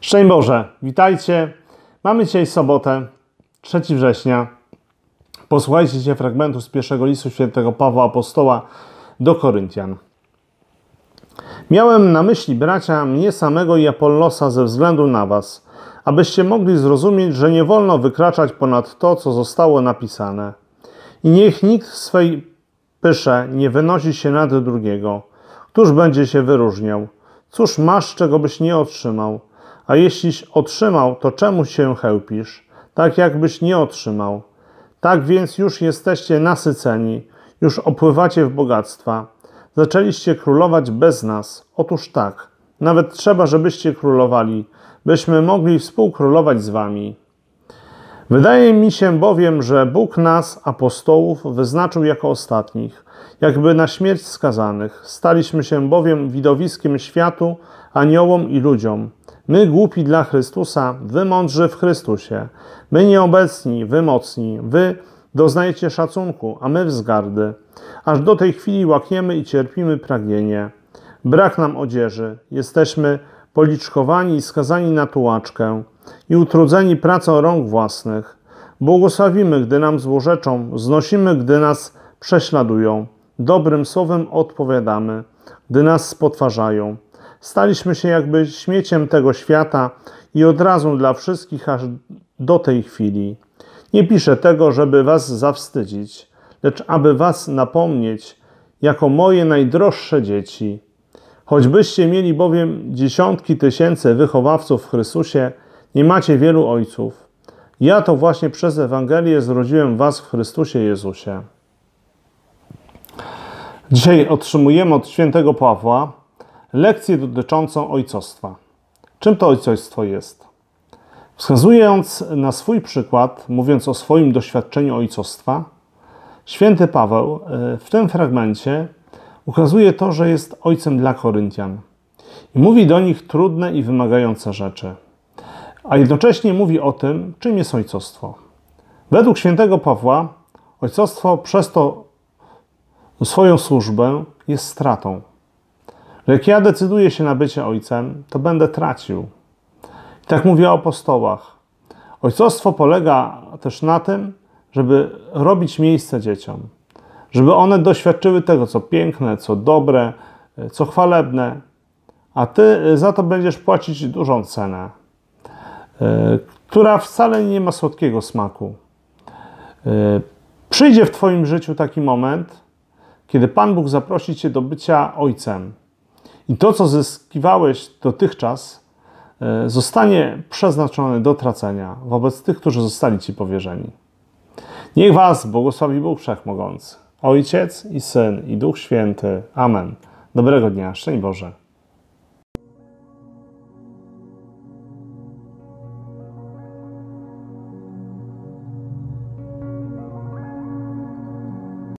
Szczęść Boże, witajcie. Mamy dzisiaj sobotę, 3 września. Posłuchajcie dzisiaj fragmentu z pierwszego listu świętego Pawła Apostoła do Koryntian. Miałem na myśli, bracia, mnie samego i Apollosa ze względu na was, abyście mogli zrozumieć, że nie wolno wykraczać ponad to, co zostało napisane. I niech nikt w swej pysze nie wynosi się nad drugiego. Któż będzie się wyróżniał? Cóż masz, czego byś nie otrzymał? A jeśliś otrzymał, to czemu się chełpisz? Tak jakbyś nie otrzymał. Tak więc już jesteście nasyceni, już opływacie w bogactwa. Zaczęliście królować bez nas. Otóż tak, nawet trzeba, żebyście królowali, byśmy mogli współkrólować z wami. Wydaje mi się bowiem, że Bóg nas, apostołów, wyznaczył jako ostatnich, jakby na śmierć skazanych. Staliśmy się bowiem widowiskiem światu, aniołom i ludziom. My głupi dla Chrystusa, wy mądrzy w Chrystusie. My nieobecni, wy mocni, wy doznajecie szacunku, a my wzgardy. Aż do tej chwili łakniemy i cierpimy pragnienie. Brak nam odzieży, jesteśmy policzkowani i skazani na tułaczkę i utrudzeni pracą rąk własnych. Błogosławimy, gdy nam złorzeczą, znosimy, gdy nas prześladują. Dobrym słowem odpowiadamy, gdy nas spotwarzają. Staliśmy się jakby śmieciem tego świata i od razu dla wszystkich aż do tej chwili. Nie piszę tego, żeby was zawstydzić, lecz aby was napomnieć jako moje najdroższe dzieci. Choćbyście mieli bowiem dziesiątki tysięcy wychowawców w Chrystusie, nie macie wielu ojców. Ja to właśnie przez Ewangelię zrodziłem was w Chrystusie Jezusie. Dzisiaj otrzymujemy od świętego Pawła lekcję dotyczącą ojcostwa. Czym to ojcostwo jest? Wskazując na swój przykład, mówiąc o swoim doświadczeniu ojcostwa, święty Paweł e, w tym fragmencie ukazuje to, że jest ojcem dla Koryntian i mówi do nich trudne i wymagające rzeczy, a jednocześnie mówi o tym, czym jest ojcostwo. Według świętego Pawła ojcostwo przez to swoją służbę jest stratą. Że jak ja decyduję się na bycie ojcem, to będę tracił. I tak mówię o apostołach. Ojcostwo polega też na tym, żeby robić miejsce dzieciom, żeby one doświadczyły tego, co piękne, co dobre, co chwalebne, a ty za to będziesz płacić dużą cenę, e, która wcale nie ma słodkiego smaku. E, przyjdzie w Twoim życiu taki moment, kiedy Pan Bóg zaprosi Cię do bycia ojcem. I to, co zyskiwałeś dotychczas, e, zostanie przeznaczone do tracenia wobec tych, którzy zostali Ci powierzeni. Niech Was błogosławi Bóg Wszechmogący, Ojciec i Syn i Duch Święty. Amen. Dobrego dnia. Szczęść Boże.